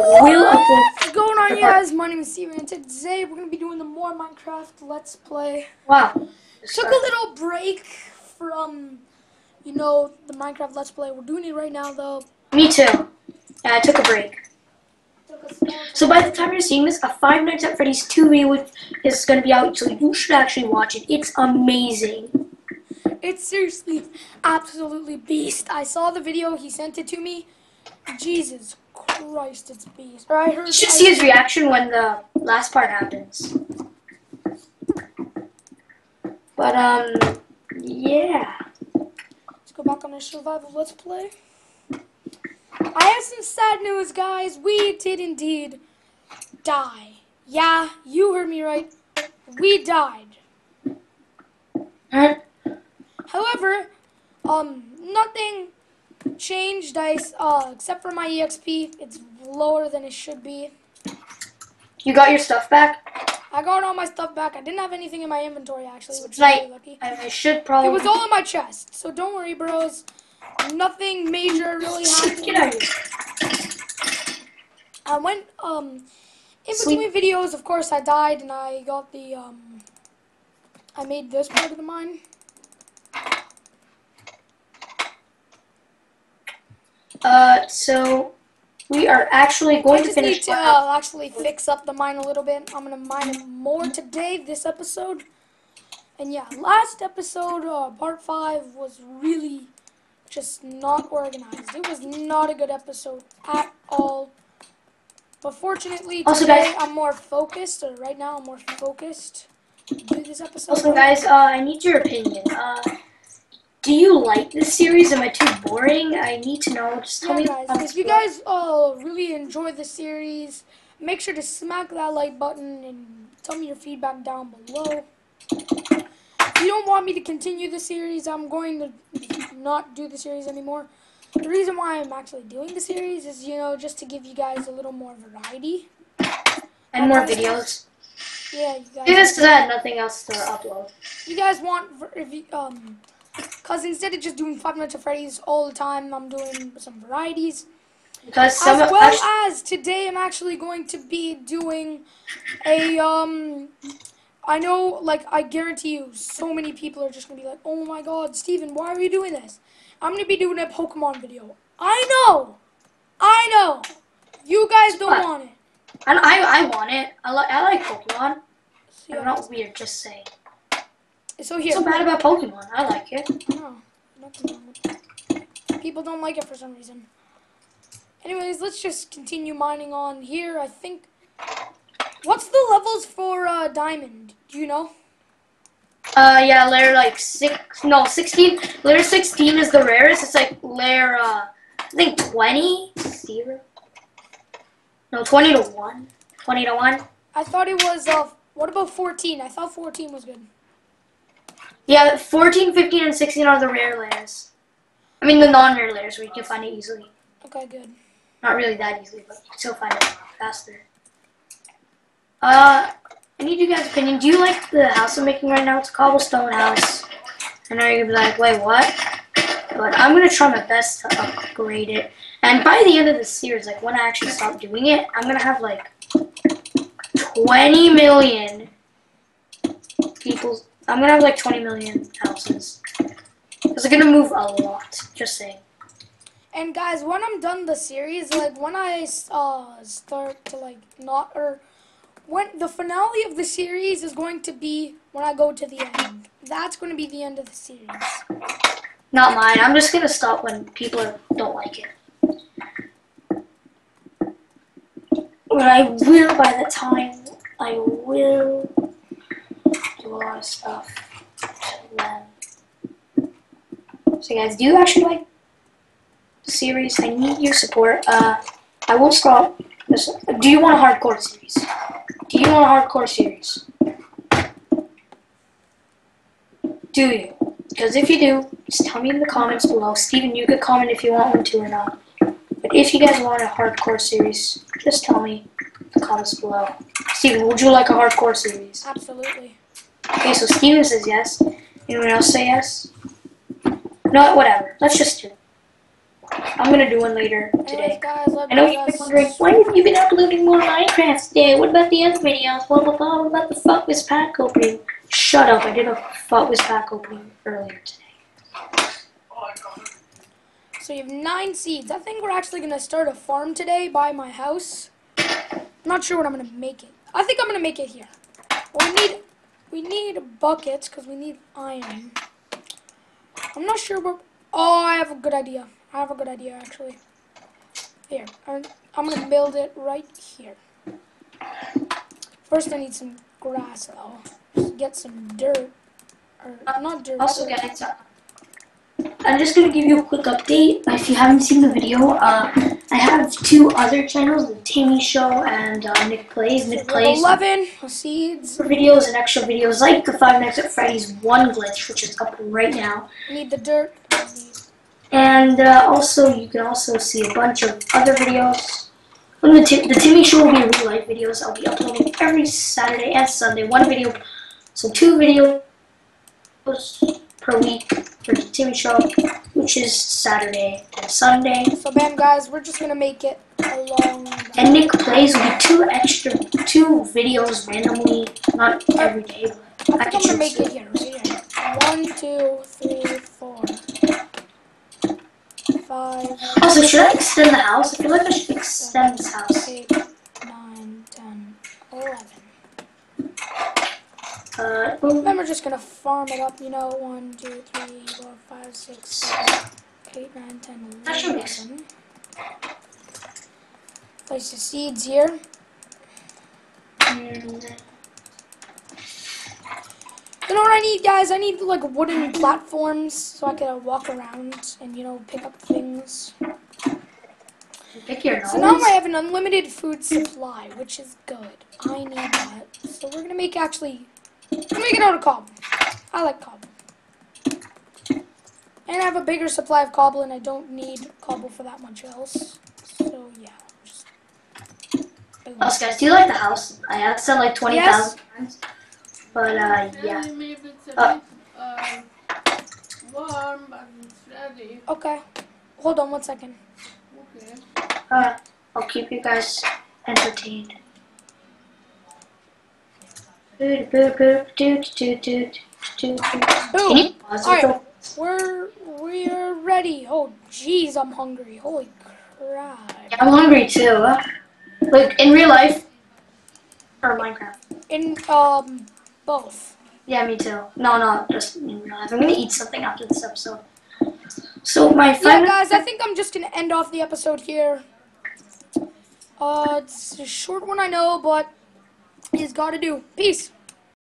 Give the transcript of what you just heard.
will. What's going on, you guys? My name is Steven, and today we're gonna be doing the more Minecraft Let's Play. Wow. Took a little break from, you know, the Minecraft Let's Play. We're doing it right now, though. Me too. Yeah, I took a break. Took a So by the time you're seeing this, a Five Nights at Freddy's 2 video is going to be out, so you should actually watch it. It's amazing. It's seriously absolutely beast. I saw the video. He sent it to me. Jesus Christ, it's beast. Or I heard. You should I- see his reaction when the last part happens. But, um, yeah. Let's go back on our survival Let's Play. I have some sad news, guys. We did indeed die. Yeah, you heard me right. We died. Huh? However, um, nothing changed. I s- uh, except for my EXP, it's lower than it should be. You got your stuff back? I got all my stuff back. I didn't have anything in my inventory actually, which is really lucky. I, I should probably... It was all in my chest, so don't worry, bros. Nothing major really happened. Get out of here. I went um in Sleep. between videos. Of course, I died and I got the um. I made this part of the mine. Uh, so... We are actually going to finish... to one- uh, actually fix up the mine a little bit. I'm gonna mine it more today, this episode. And yeah, last episode, uh, part five, was really just not organized. It was not a good episode at all. But fortunately, Also, today guys- I'm more focused. Or right now, I'm more focused to do this episode. Also, guys, uh, I need your opinion. Uh, do you like this series? Am I too boring? I need to know. Just tell Yeah, me. guys, if you guys uh, really enjoy the series, make sure to smack that like button and tell me your feedback down below. If you don't want me to continue the series, I'm going to not do the series anymore. The reason why I'm actually doing the series is, you know, just to give you guys a little more variety. and more videos. Yeah, you guys, because I had nothing else to upload. you guys want, if you, um, because instead of just doing Five Nights at Freddy's all the time, I'm doing some varieties. Because as well actually, as today I'm actually going to be doing a um I know like I guarantee you so many people are just gonna be like, Oh my god, Steven, why are you doing this? I'm gonna be doing a Pokemon video. I know! I know! You guys don't What? want it. I, I, I want it. I like I like Pokemon. I'm not weird. Just saying. So What's here. so bad about Pokemon? I like it. No, nothing wrong with that. People don't like it for some reason. Anyways, let's just continue mining on here. I think. What's the levels for uh, diamond? Do you know? Uh, yeah, layer like six. No, sixteen. Layer sixteen is the rarest. It's like layer uh, I think twenty zero. No, twenty to one. Twenty to one. I thought it was. Uh, what about 14? I thought 14 was good. Yeah, 14, 15, and 16 are the rare layers. I mean, the non-rare layers where you can find it easily. Okay, good. Not really that easily, but you can still find it faster. Uh, I need you guys' opinion. Do you like the house I'm making right now? It's a cobblestone house. I know you're gonna be like, wait, what? But I'm gonna try my best to upgrade it. And by the end of the series, like when I actually stop doing it, I'm gonna have like 20 million. I'm gonna have like 20 million houses. Because I'm gonna move a lot. Just saying. And guys, when I'm done the series, like when I uh, start to like not or when the finale of the series is going to be when I go to the end. That's going to be the end of the series. Not mine. I'm just gonna stop when people are, don't like it. But I will by the time I will of stuff them. So guys, do you actually like the series? I need your support. Uh, I will. This. Do you want a hardcore series? Do you want a hardcore series? Do you? Because if you do, just tell me in the comments below. Steven, you could comment if you want one to or not. But if you guys want a hardcore series, just tell me in the comments below. Steven, would you like a hardcore series? Absolutely. Okay, so Steven says yes. Anyone else say yes? No, whatever. Let's just do it. I'm gonna do one later Anyways, today. guys, I know you've been wondering, why haven't you been uploading more Minecraft today? What about the other videos? Blah, blah, blah. What about the fuck this pack opening? Shut up, I did a fuck this pack opening earlier today. So you have nine seeds. I think we're actually gonna start a farm today by my house. I'm not sure what I'm gonna make it. I think I'm gonna make it here. We need we need buckets because we need iron. I'm not sure where. Oh, I have a good idea. I have a good idea actually. Here, I'm, I'm gonna build it right here. First, I need some grass though. Just get some dirt, or not dirt. Also, guys, I'm just gonna give you a quick update. If you haven't seen the video, uh, I have two other channels, the Timmy Show and uh, Nick Plays. Nick Plays Eleven seeds. for videos and extra videos like the Five Nights at Freddy's One Glitch, which is up right now. Need the dirt. And uh, also, you can also see a bunch of other videos. When the, the Timmy Show will be real life videos. I'll be uploading every Saturday and Sunday, one video. So two videos per week for the Timmy Show, which is Saturday and Sunday. So bam guys, we're just gonna make it along. And Nick plays with two extra, two videos randomly, not every day. But I think I'm gonna make it here, right here. One, two, three, four, five, oh, Also, should I extend the house? I feel like I should extend this house. eight, nine, ten, eleven. Uh, boom. Then we're just gonna farm it up, you know, one, two, three, four, five, six, seven, eight, nine, ten, That should mix. eleven. Place the seeds here. And You know what I need, guys? I need like wooden platforms so I can walk around and you know pick up things. pick your nose. So now I have an unlimited food supply, which is good. I need that. So we're gonna make actually, we're gonna make it out of cobble. I like cobble. And I have a bigger supply of cobble, and I don't need cobble for that much else. So yeah. Just boom. Also, guys, do you like the house? I have said like 20,000 Yes. times. But, uh, yeah. Tell me if it's a Uh. bit uh, warm, but it's ready. Okay. Hold on one second. Okay. Uh, I'll keep you guys entertained. Boot, boot, boot, doot, doot, doot, doot, doot. Boom. Alright. We're we're ready. Oh jeez, I'm hungry. Holy crap. Yeah, I'm hungry too. Like, in real life. Or Minecraft. In um both. Yeah, me too. No, no, just in real life. I'm gonna eat something after this episode. So, my Yeah, guys, I think I'm just gonna end off the episode here. Uh, it's a short one, I know, but it's got to do. Peace.